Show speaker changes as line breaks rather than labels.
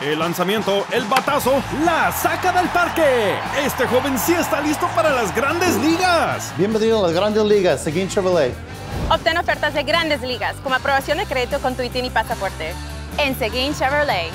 El lanzamiento, el batazo, la saca del parque. Este joven sí está listo para las grandes ligas.
Bienvenido a las grandes ligas, Seguin Chevrolet.
Obtén ofertas de grandes ligas, como aprobación de crédito con tu ITIN y pasaporte. En Seguin Chevrolet.